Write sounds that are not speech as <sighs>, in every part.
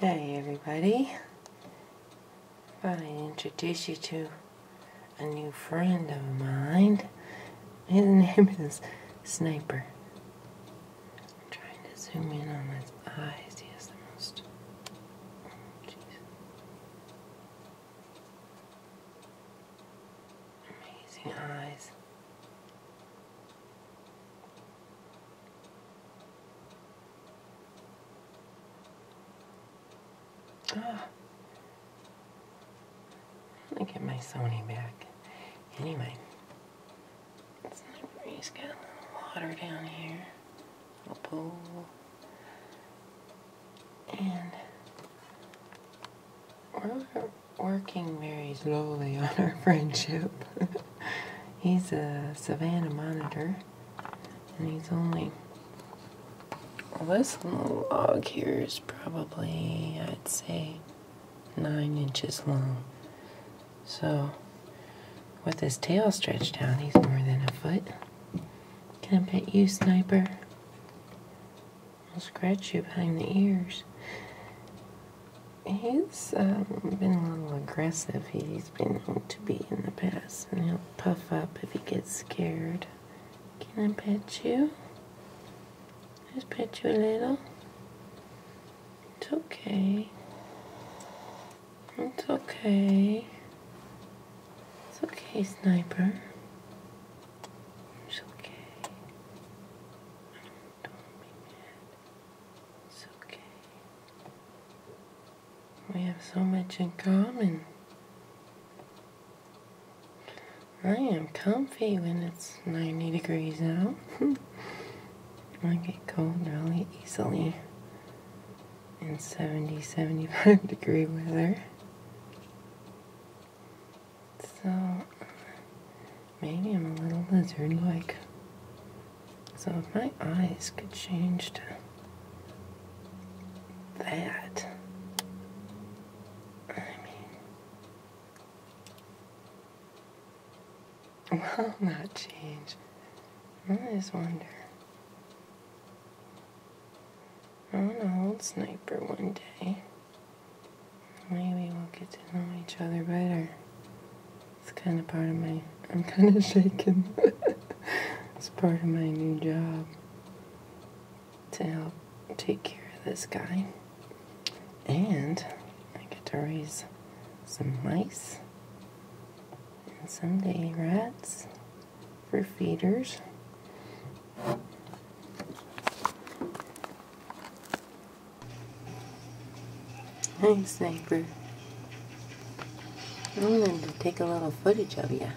Hey everybody. I'd introduce you to a new friend of mine. His name is Sniper. I'm trying to zoom in on his eyes. He has the most. Jeez. Amazing eyes. Ah. Let me get my Sony back. Anyway, it's he's got a little water down here, a pool, and we're working very slowly on our <laughs> friendship. <laughs> he's a Savannah monitor, and he's only this log here is probably, I'd say, nine inches long. So, with his tail stretched out, he's more than a foot. Can I pet you, Sniper? I'll scratch you behind the ears. He's um, been a little aggressive. He's been known to be in the past, and he'll puff up if he gets scared. Can I pet you? Just pet you a little. It's okay. It's okay. It's okay, Sniper. It's okay. Don't. It's okay. We have so much in common. I am comfy when it's 90 degrees out. <laughs> I get cold really easily in 70, 75 <laughs> degree weather. So maybe I'm a little lizard like. So if my eyes could change to that, I mean, <laughs> well, not change. I just wonder. I want to hold Sniper one day. Maybe we'll get to know each other better. It's kind of part of my. I'm kind of <laughs> shaking. it's part of my new job to help take care of this guy. And I get to raise some mice and someday rats for feeders. Hi, Sniper. I wanted to take a little footage of you.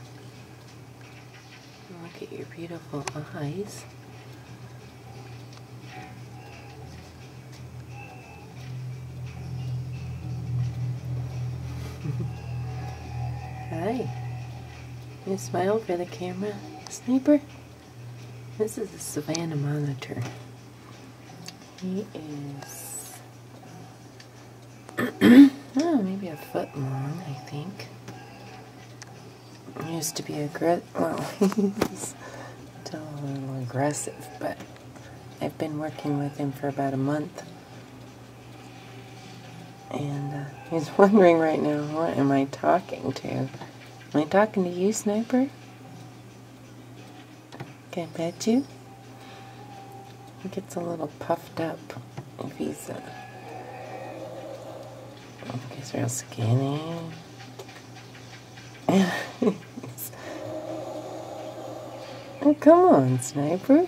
Look at your beautiful eyes. Hi. You smile for the camera, Sniper? This is a Savannah monitor. He is oh, maybe a foot long, I think. He used to be aggressive. Well, <laughs> he's still a little aggressive, but I've been working with him for about a month. And uh, <laughs> he's wondering right now, what am I talking to? Am I talking to you, Sniper? Can I pet you? He gets a little puffed up if he's... Uh, He's real skinny. <laughs> oh, come on, Sniper.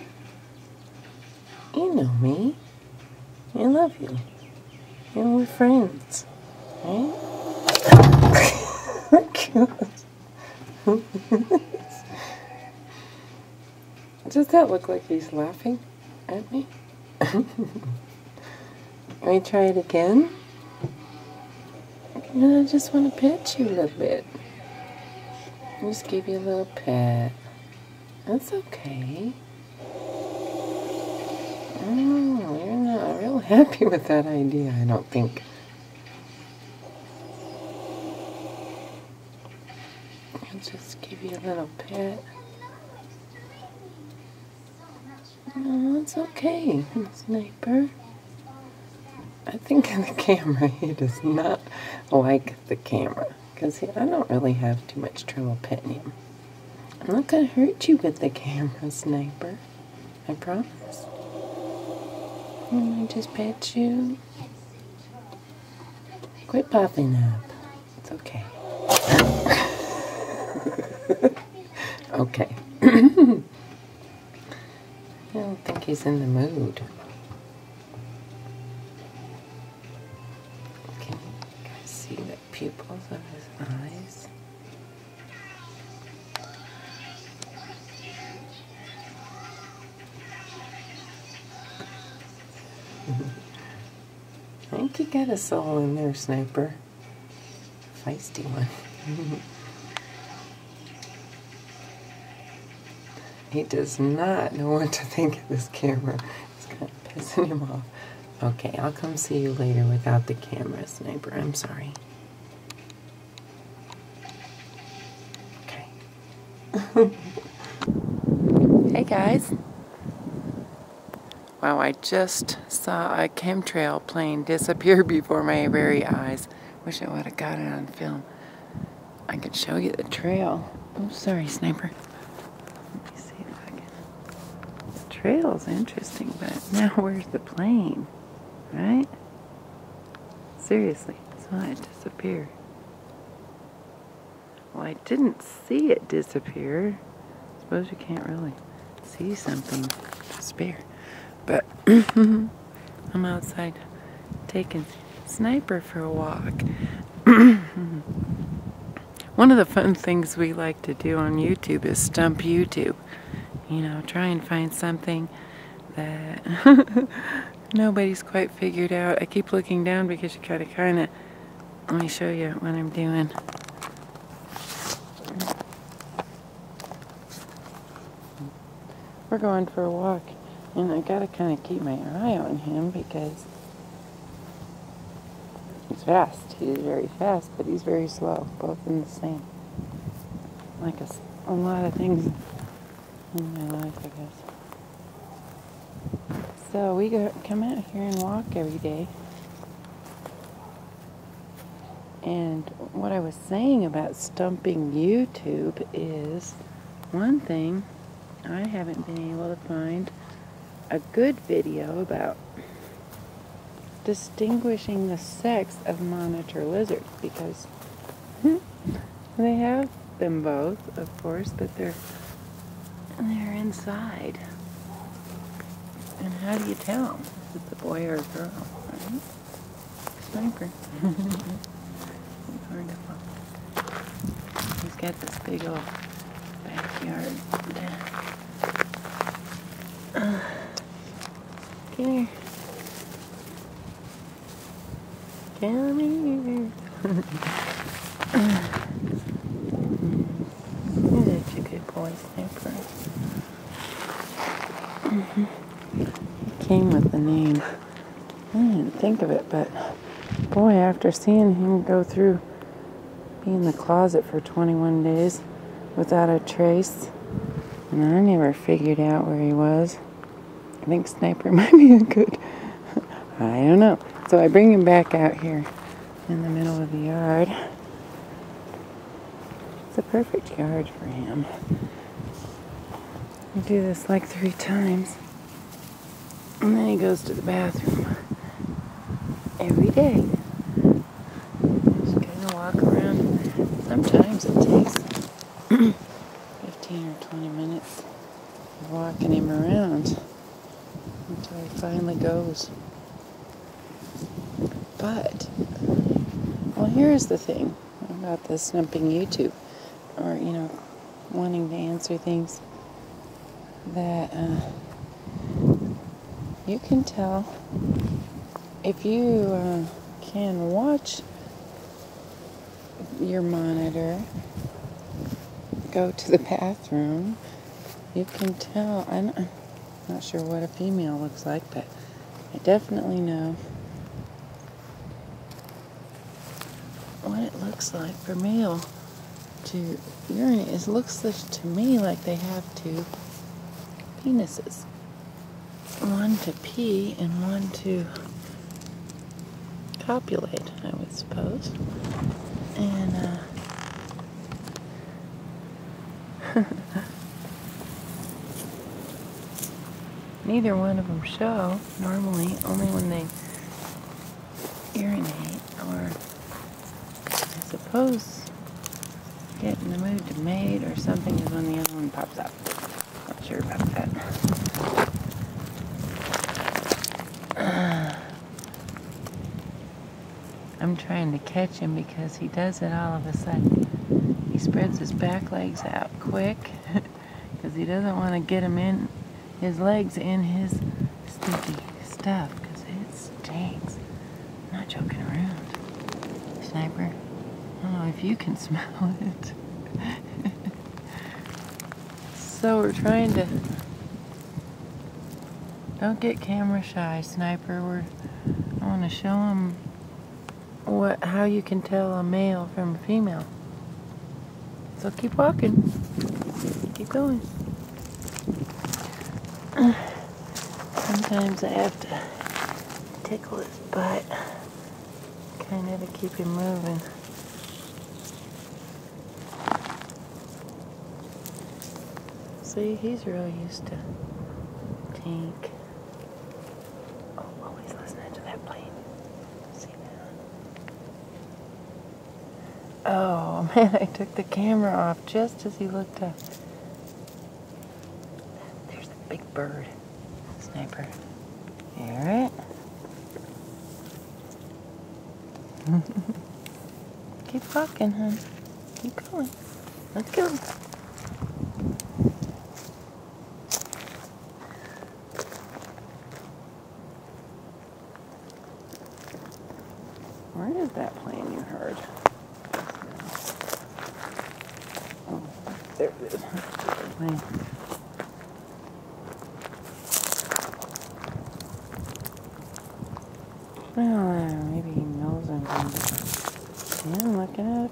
You know me. I love you. And we're friends. Right? <laughs> Does that look like he's laughing at me? <laughs> Let me try it again? I just want to pet you a little bit. Just give you a little pet. That's okay. Oh, you're not real happy with that idea, I don't think. I'll just give you a little pet. No, it's okay, Sniper. I think <laughs> the camera, he does not like the camera. Because I don't really have too much trouble petting him. I'm not going to hurt you with the camera, Sniper. I promise. Can I just pet you? Quit popping up. It's okay. <laughs> okay. <coughs> I don't think he's in the mood. Pupils of his eyes? <laughs> I think you got a soul in there, Sniper. Feisty one. <laughs> he does not know what to think of this camera. It's kind of pissing him off. Okay, I'll come see you later without the camera, Sniper. I'm sorry. Hey guys. Wow, I just saw a chemtrail plane disappear <laughs> before my very eyes. Wish I would have got it on film. I could show you the trail. Oh, sorry, sniper. Let me see if I can. The trail's interesting, but now <laughs> where's the plane? Right? Seriously, saw it disappear. Well, I didn't see it disappear. I Suppose you can't really see something disappear. But <clears throat> I'm outside taking Sniper for a walk. <clears throat> One of the fun things we like to do on YouTube is stump YouTube. You know, try and find something that <laughs> nobody's quite figured out. I keep looking down because you gotta kind of, let me show you what I'm doing. We're going for a walk. And I gotta kind of keep my eye on him because he's fast. He's very fast, but he's very slow, both in the same. Like a, a lot of things in my life, I guess. So we go come out here and walk every day. And what I was saying about stumping YouTube is one thing I haven't been able to find a good video about distinguishing the sex of monitor lizards because hmm, they have them both, of course, but they're they're inside. And how do you tell if it's a boy or a girl? Right? <laughs> Sniper. He's got this big old backyard. Come here. Come here. You're such a good boy, Sniper. He came with the name. I didn't think of it, but boy, after seeing him go through being in the closet for 21 days without a trace, and I never figured out where he was. I think Sniper <laughs> might be a good, I don't know. So I bring him back out here in the middle of the yard. It's a perfect yard for him. I do this like three times. And then he goes to the bathroom every day. Just kind of walk around. Sometimes it takes him around until he finally goes. But, well, here's the thing about the snumping YouTube, or, you know, wanting to answer things that uh, you can tell if you uh, can watch your monitor go to the bathroom, you can tell. I'm not sure what a female looks like, but I definitely know what it looks like for male to urinate. It looks to me like they have two penises. One to pee and one to copulate, I would suppose. And, uh, <laughs> neither one of them show normally, only when they urinate or, I suppose, get in the mood to mate or something is when the other one pops up. Not sure about that. <sighs> I'm trying to catch him because he does it all of a sudden. He spreads his back legs out quick <laughs> because he doesn't want to get him in his legs in his sticky stuff because it stinks. I'm not joking around. Sniper, I don't know if you can <laughs> smell it. so we're trying to don't get camera shy, Sniper. We're I want to show him what how you can tell a male from a female. So keep walking. Keep going. Sometimes I have to tickle his butt kind of to keep him moving. See, he's real used to tank. Oh, oh always listening to that plane. See that? Oh <laughs> man, I took the camera off just as he looked up. There's a big bird. Sniper. It? <laughs> Keep walking, hon. Keep going. Let's go. Where is that plane you heard? Oh, there it is. Well, maybe he knows I'm going to. Yeah, looking at it.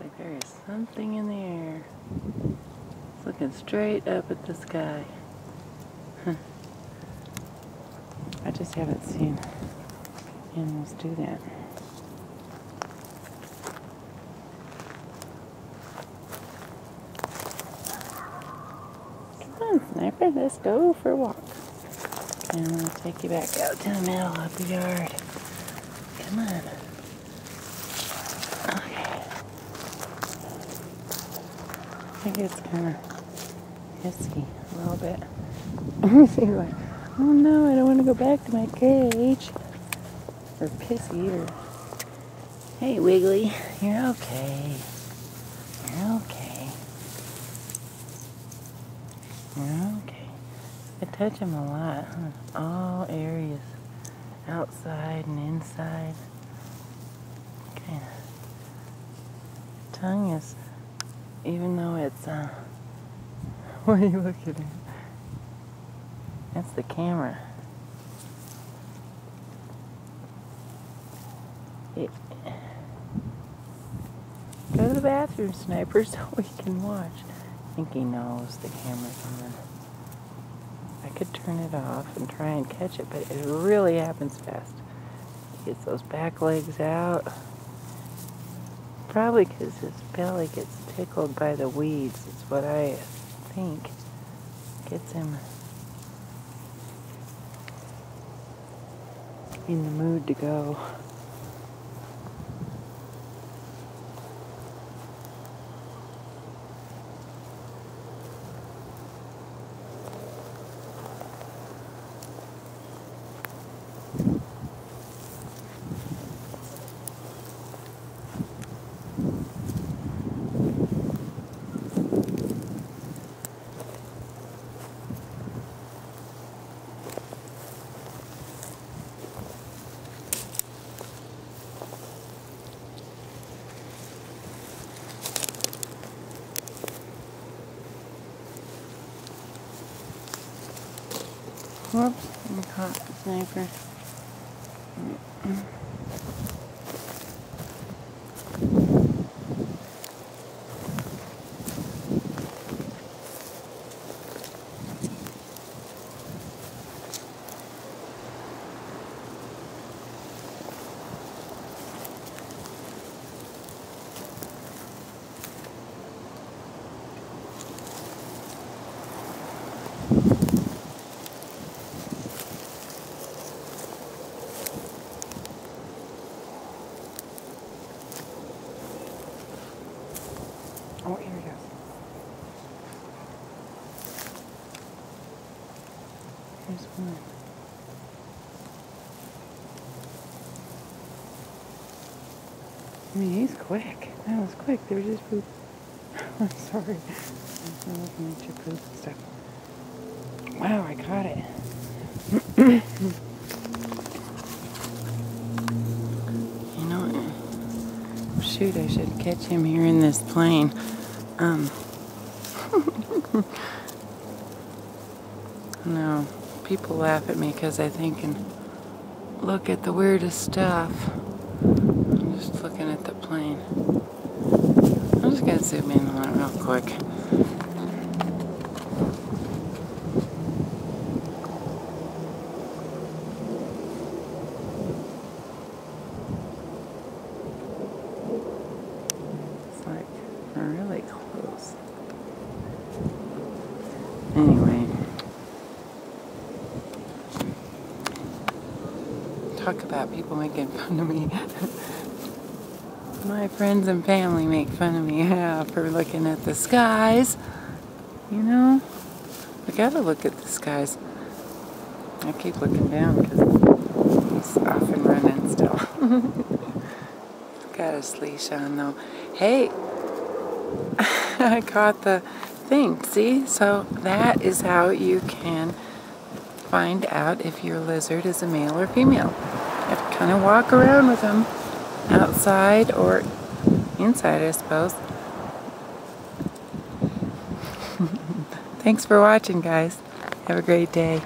Like there is something in the air. It's looking straight up at the sky. I just haven't seen animals do that. Come on, Sniper, let's go for a walk. And I'm to take you back out to the middle of the yard. Come on. Okay. I think it's kind of hissy a little bit. <laughs> See what. Oh no, I don't want to go back to my cage. Or pissy. Hey, Wiggly, you're okay. You're okay. You're okay. I touch him a lot, huh? All areas. Outside and inside. Of. Tongue is, even though it's, uh, <laughs> what are you looking at? That's the camera. Go to the bathroom, sniper, <laughs> so we can watch. I think he knows the camera's on. I could turn it off and try and catch it, but it really happens fast. He gets those back legs out. Probably because his belly gets tickled by the weeds, is what I think. Gets him in the mood to go. Whoops, I caught the sniper. Mm -mm. Oh, here he goes. Here's one. I mean, he's quick. That was quick. They were just poop. <laughs> I'm sorry. I'm looking at your poop and stuff. Wow, I caught it. <clears throat> you know, shoot, I should catch him here in this plane. Um, <laughs> no, people laugh at me because I think and look at the weirdest stuff. I'm just looking at the plane. I'm just gonna zoom in on it real quick. It's like really close. Anyway. Talk about people making fun of me. My friends and family make fun of me <laughs> for looking at the skies. You know? I gotta look at the skies. I keep looking down because he's off and running still. <laughs> Got his leash on though. Hey, <laughs> I caught the thing. See? So that is how you can find out if your lizard is a male or female. You have to kind of walk around with them outside or inside, I suppose. <laughs> Thanks for watching, guys. Have a great day.